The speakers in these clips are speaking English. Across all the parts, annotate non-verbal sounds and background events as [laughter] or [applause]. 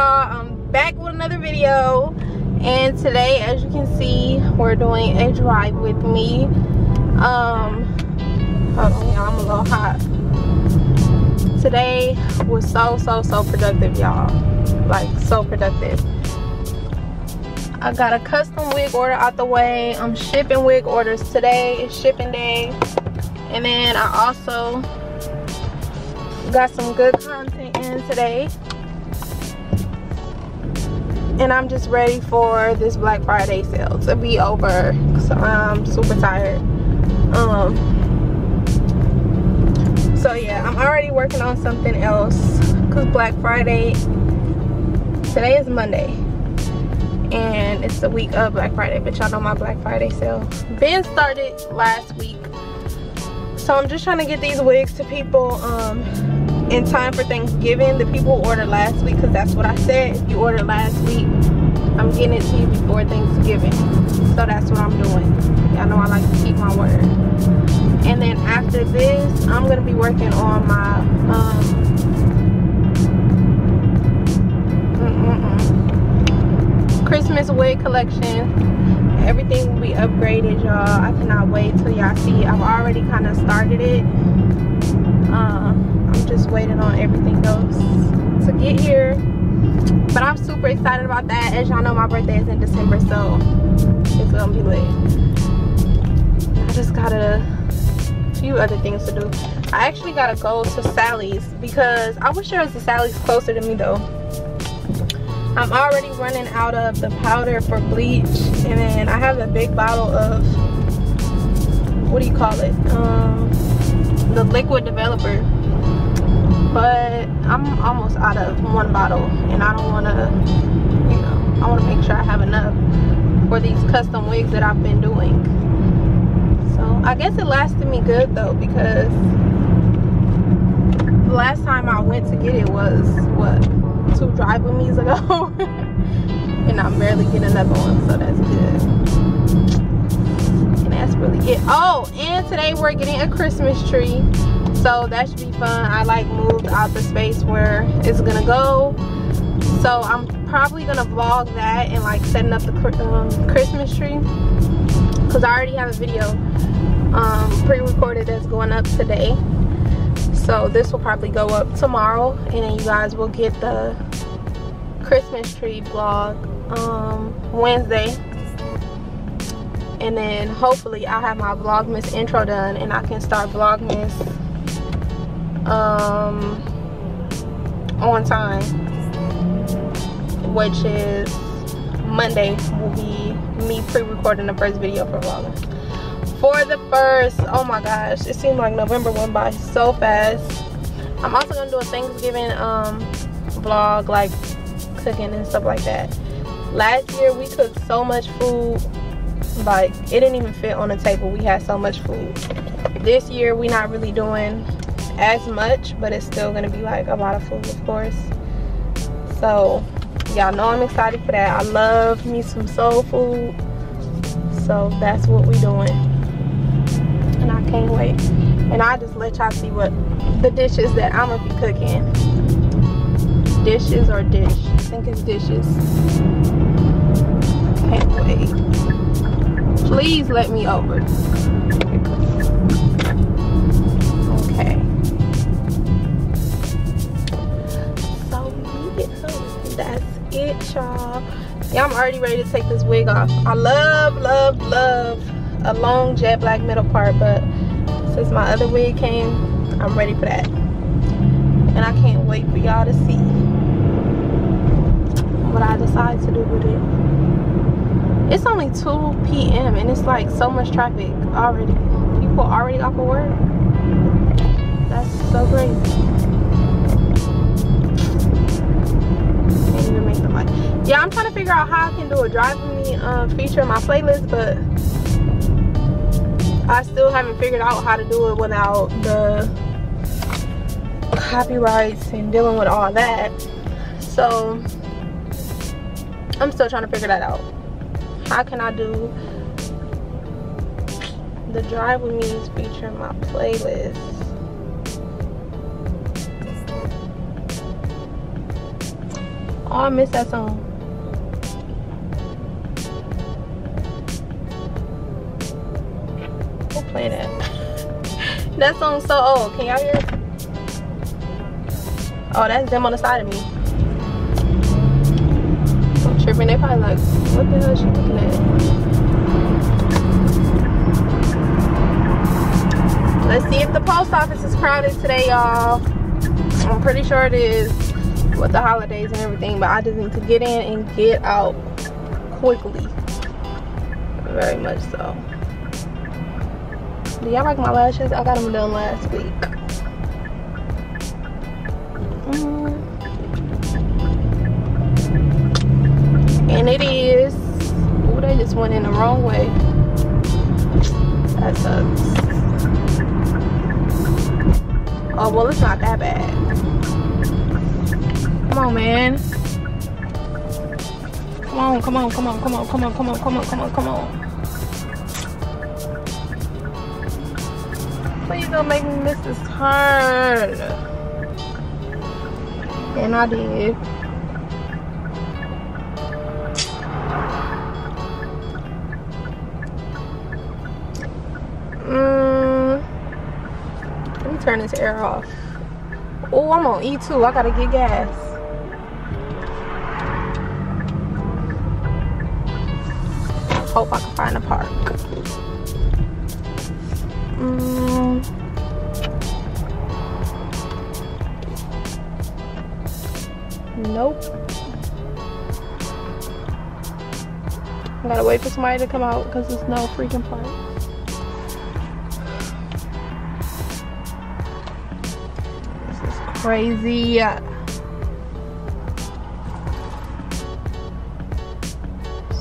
y'all. I'm back with another video. And today as you can see we're doing a drive with me. Um hold on y'all i'm a little hot today was so so so productive y'all. Like so productive. I got a custom wig order out the way. I'm shipping wig orders today. It's shipping day. And then i also got some good content in today and I'm just ready for this Black Friday sale to be over so I'm super tired. Um so yeah I'm already working on something else because Black Friday today is Monday. And it's the week of Black Friday but y'all know my Black Friday sale been started last week. So I'm just trying to get these wigs to people um in time for Thanksgiving. The people ordered last week because that's what I said. You ordered last week, I'm getting it to you before Thanksgiving. So that's what I'm doing. Y'all know I like to keep my word. And then after this, I'm going to be working on my um, Christmas wig collection. Everything will be upgraded, y'all. I cannot wait till y'all see. I've already kind of started it. I'm just waiting on everything else to get here. But I'm super excited about that. As y'all know, my birthday is in December, so it's gonna be lit. I just got a few other things to do. I actually gotta go to Sally's because I wish there was a Sally's closer to me though. I'm already running out of the powder for bleach and then I have a big bottle of what do you call it? Um, the liquid developer but I'm almost out of one bottle and I don't want to you know I want to make sure I have enough for these custom wigs that I've been doing. So I guess it lasted me good though because the last time I went to get it was what two drive with me's ago? [laughs] And I'm barely getting another one so that's good. And that's really it. Oh and today we're getting a Christmas tree so that should be fun. I like moved out the space where it's gonna go. So i'm probably gonna vlog that and like setting up the um, christmas tree. Because i already have a video um, pre-recorded that's going up today. So this will probably go up tomorrow and then you guys will get the christmas tree vlog um, wednesday. And then hopefully i'll have my vlogmas intro done and i can start vlogmas um, on time, which is Monday will be me pre-recording the first video for vlogging. For the first, oh my gosh, it seemed like November went by so fast. I'm also gonna do a Thanksgiving um, vlog, like cooking and stuff like that. Last year we cooked so much food, like it didn't even fit on the table. We had so much food. This year we not really doing as much but it's still gonna be like a lot of food of course. So y'all know i'm excited for that. I love me some soul food. So that's what we doing. And i can't wait. And i just let y'all see what the dishes that i'm gonna be cooking. Dishes or dish? I think it's dishes. Can't wait. Please let me over y'all yeah i'm already ready to take this wig off. I love love love a long jet black middle part but since my other wig came i'm ready for that. And i can't wait for y'all to see what i decide to do with it. It's only 2 p.m and it's like so much traffic already. People already off of work. That's so crazy yeah i'm trying to figure out how i can do a drive with me um, feature in my playlist but i still haven't figured out how to do it without the copyrights and dealing with all that. So i'm still trying to figure that out. How can i do the drive with me feature in my playlist Oh, I miss that song. Who play that? [laughs] that song's so old. Can y'all hear it? Oh, that's them on the side of me. I'm tripping. They probably like, what the hell is she looking at? Let's see if the post office is crowded today, y'all. I'm pretty sure it is with the holidays and everything, but I just need to get in and get out quickly. Very much so. Do y'all like my lashes? I got them done last week. Mm. And it is. Oh, they just went in the wrong way. That sucks. Oh, well, it's not that bad. Come on, man. Come on, come on, come on, come on, come on, come on, come on, come on, come on. Please don't make me miss this turn. And I did. Mm. Let me turn this air off. Oh, I'm on E2. I gotta get gas. Hope I can find a park. Mm. Nope. I gotta wait for somebody to come out because there's no freaking park. This is crazy.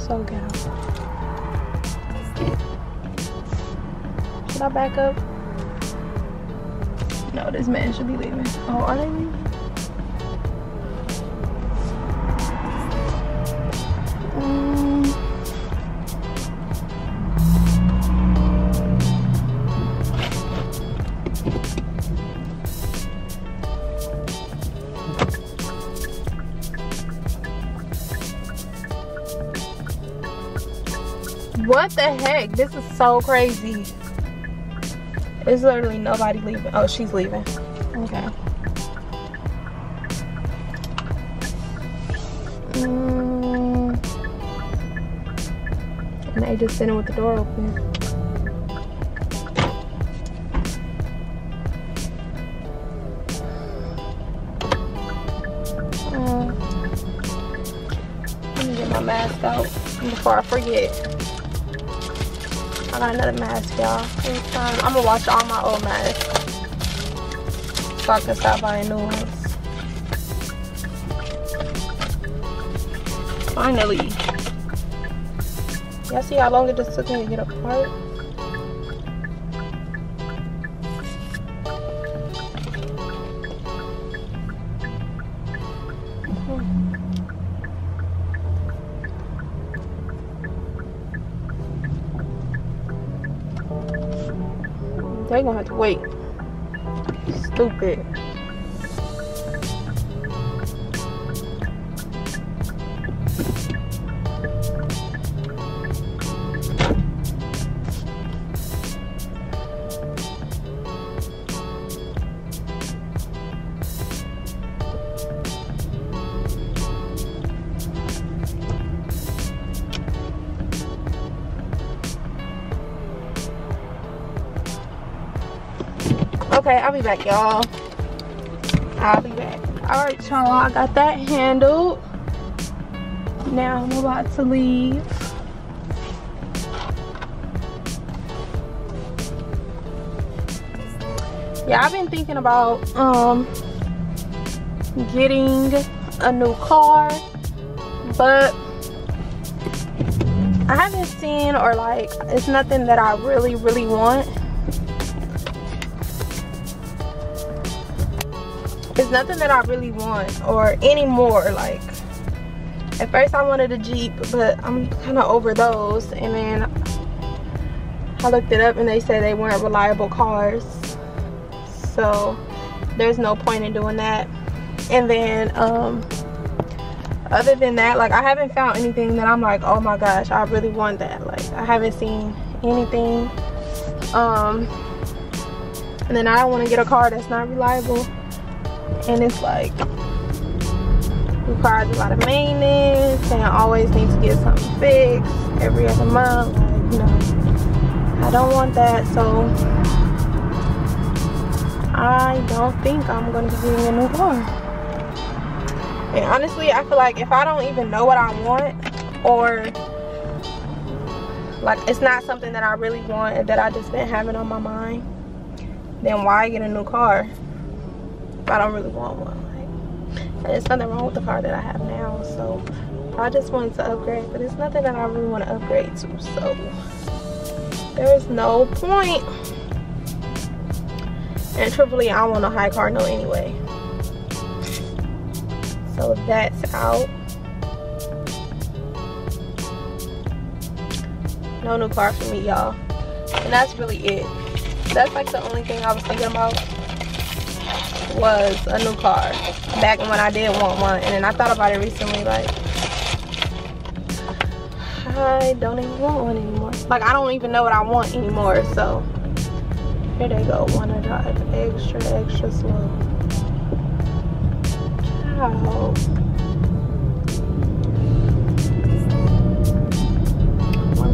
So ghetto. Should I back up? No, this man should be leaving. Oh, are they leaving? Mm. What the heck? This is so crazy. There's literally nobody leaving. Oh, she's leaving. Okay. Mm. And they just sitting with the door open. Uh, let me get my mask out before I forget. I got another mask, y'all. I'm gonna wash all my old masks so I can stop buying new ones. Finally. Y'all see how long it just took me to get apart? They gonna have to wait. Stupid. Okay i'll be back y'all. I'll be back. All right y'all i got that handled. Now i'm about to leave. Yeah i've been thinking about um getting a new car but i haven't seen or like it's nothing that i really really want it's nothing that I really want or anymore like at first I wanted a Jeep but I'm kind of over those and then I looked it up and they said they weren't reliable cars so there's no point in doing that. And then um other than that like i haven't found anything that i'm like oh my gosh i really want that like i haven't seen anything. Um and then i don't want to get a car that's not reliable and it's like requires a lot of maintenance and I always need to get something fixed every other month you know. I don't want that so I don't think I'm gonna be getting a new car. And honestly I feel like if I don't even know what I want or like it's not something that I really want and that I just been having on my mind then why get a new car I don't really want one Like, there's nothing wrong with the car that I have now, so I just wanted to upgrade, but it's nothing that I really want to upgrade to, so there's no point. And truthfully, I want a high car note anyway. So that's out. No new car for me, y'all. And that's really it. That's like the only thing I was thinking about was a new car back when I did want one. And then I thought about it recently like I don't even want one anymore. Like I don't even know what I want anymore so here they go wanna drive extra extra slow.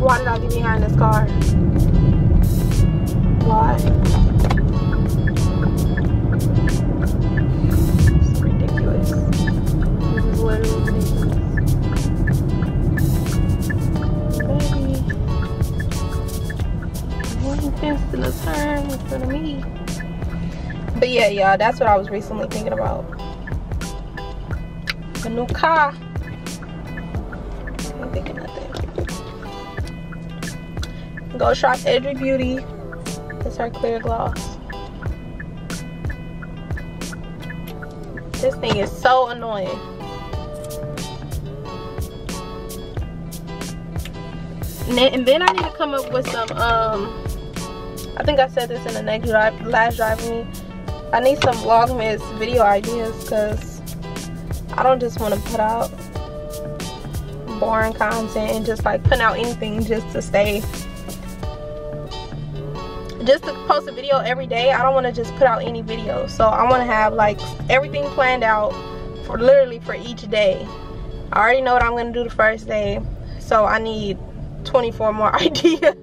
Why did I get behind this car? Why y'all that's what i was recently thinking about. A new car. I ain't thinking nothing. Go shop edry beauty. It's our clear gloss. This thing is so annoying. And then I need to come up with some um I think I said this in the next drive last drive me I need some Vlogmas video ideas because I don't just want to put out boring content and just like putting out anything just to stay just to post a video every day. I don't want to just put out any video. So I want to have like everything planned out for literally for each day. I already know what I'm going to do the first day so I need 24 more [laughs] ideas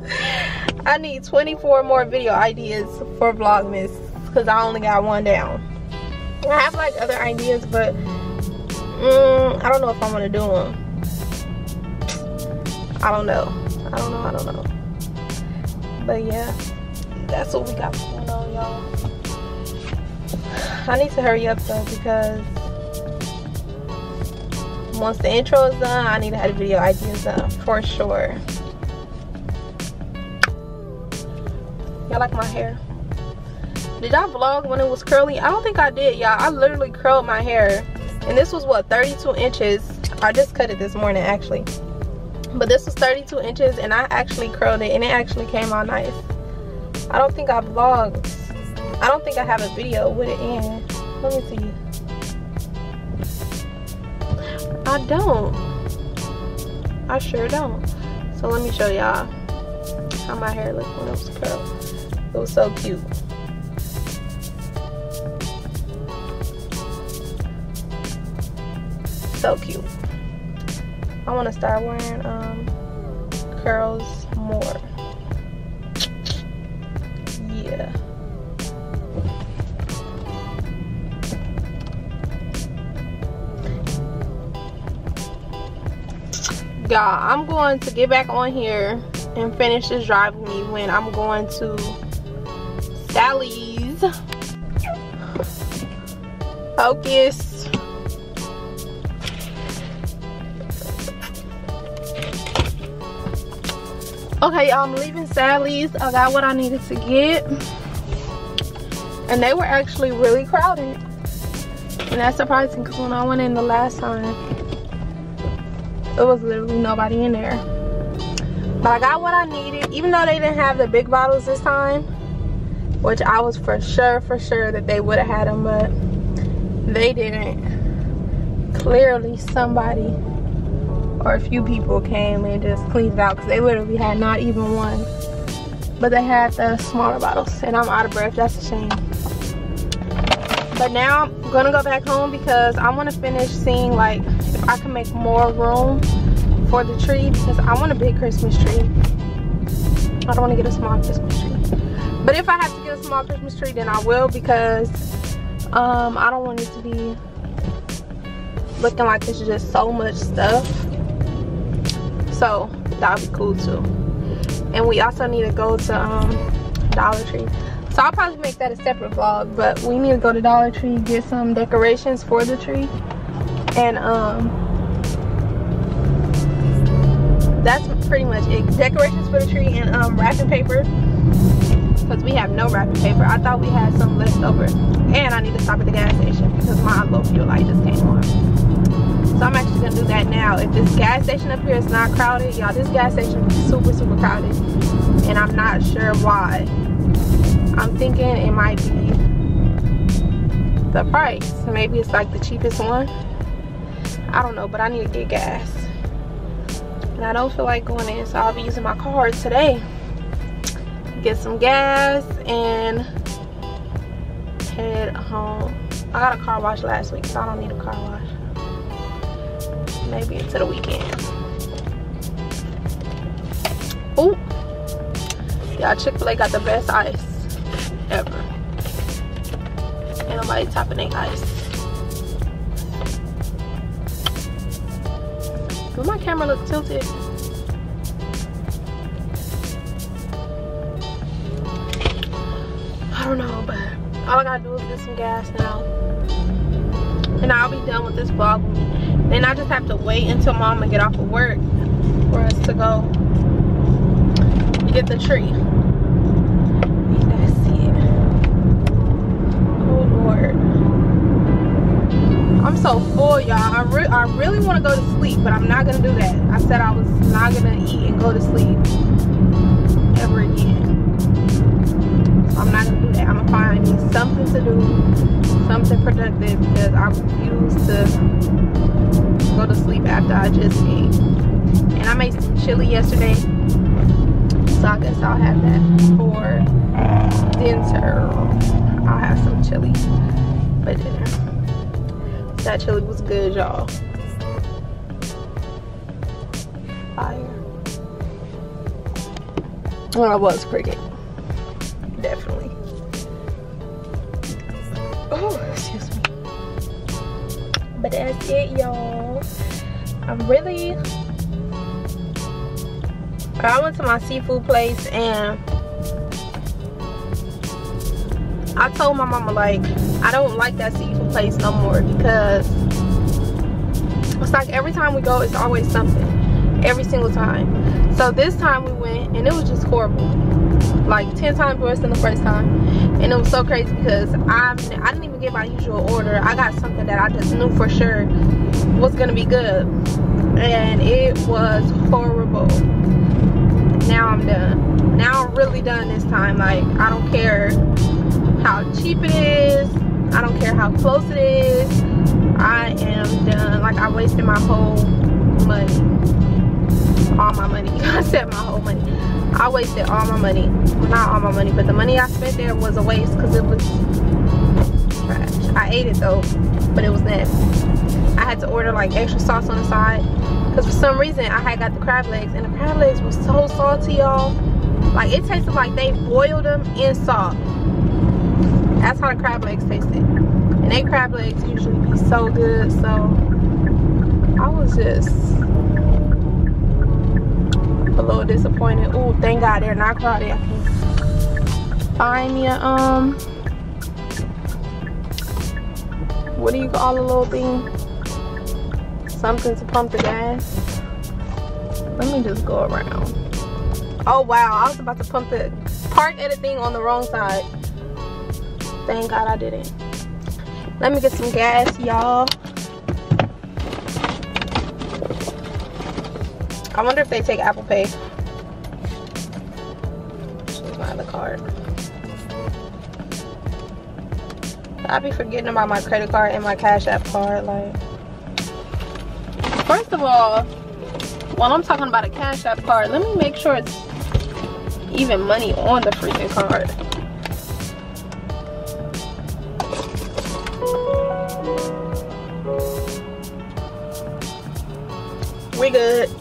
[laughs] I need 24 more video ideas for Vlogmas because I only got one down. I have like other ideas, but mm, I don't know if I'm gonna do them. I don't know. I don't know. I don't know. But yeah, that's what we got going on, y'all. [sighs] I need to hurry up though because once the intro is done, I need to have the video ideas done for sure. Y'all like my hair? Did y'all vlog when it was curly? I don't think I did, y'all. I literally curled my hair. And this was, what, 32 inches? I just cut it this morning, actually. But this was 32 inches, and I actually curled it, and it actually came out nice. I don't think I vlogged. I don't think I have a video with it in. Let me see. I don't. I sure don't. So let me show y'all how my hair looked when it was curled. It was so cute. So cute. I want to start wearing um, curls more. Yeah. Y'all, I'm going to get back on here and finish this drive with me when I'm going to Sally's. Focus. Okay, I'm leaving Sally's. I got what I needed to get. And they were actually really crowded. And that's surprising because when I went in the last time, it was literally nobody in there. But I got what I needed. Even though they didn't have the big bottles this time, which I was for sure, for sure that they would have had them, but they didn't. Clearly somebody or a few people came and just cleaned it out because they literally had not even one. But they had the smaller bottles and i'm out of breath that's a shame. But now i'm gonna go back home because i want to finish seeing like if i can make more room for the tree because i want a big christmas tree. I don't want to get a small christmas tree but if i have to get a small christmas tree then i will because um i don't want it to be looking like it's just so much stuff so that would be cool too and we also need to go to um, Dollar Tree. So I'll probably make that a separate vlog, but we need to go to Dollar Tree, get some decorations for the tree. And um, that's pretty much it. Decorations for the tree and um, wrapping paper. Because we have no wrapping paper. I thought we had some left over. And I need to stop at the gas station because my low fuel light just came on. So I'm actually gonna do that now. If this gas station up here is not crowded, y'all, this gas station is super, super crowded. And I'm not sure why. I'm thinking it might be the price. Maybe it's like the cheapest one. I don't know, but I need to get gas. And I don't feel like going in, so I'll be using my card today. Get some gas and head home. I got a car wash last week, so I don't need a car wash maybe into the weekend. Oh, y'all Chick-fil-A got the best ice ever. Ain't nobody topping their ice. My camera look tilted? All I gotta do is get some gas now. And I'll be done with this vlog then I just have to wait until mama get off of work for us to go get the tree. That's it. Oh Lord. I'm so full, y'all. I, re I really want to go to sleep, but I'm not gonna do that. I said I was not gonna eat and go to sleep ever again. I'm not gonna do that. I'm gonna find I just ate. And I made some chili yesterday. So I guess I'll have that for dinner. I'll have some chili for dinner. That chili was good, y'all. Fire. Well, I was cricket. Definitely. Oh, excuse me. But that's it, y'all. I'm really I went to my seafood place and I told my mama like I don't like that seafood place no more because it's like every time we go it's always something. Every single time. So this time we went and it was just horrible. Like 10 times worse than the first time. And it was so crazy because I, I didn't even get my usual order. I got something that I just knew for sure was gonna be good and it was horrible. Now I'm done. Now I'm really done this time. Like I don't care how cheap it is. I don't care how close it is. I am done. Like I wasted my whole money. All my money. [laughs] I said my whole money. I wasted all my money. Not all my money but the money I spent there was a waste because it was trash. I ate it though but it was nasty. I had to order like extra sauce on the side because for some reason I had got the crab legs and the crab legs were so salty y'all. Like it tasted like they boiled them in salt. That's how the crab legs tasted. And they crab legs usually be so good so I was just a little disappointed. Oh thank god they're not crowded I find me a um what do you call the little thing something to pump the gas. Let me just go around. Oh wow, I was about to pump the park editing on the wrong side. Thank God I didn't. Let me get some gas, y'all. I wonder if they take Apple Pay. She's my other card. I be forgetting about my credit card and my Cash App card. Like, First of all, while I'm talking about a Cash App card, let me make sure it's even money on the freaking card. We good.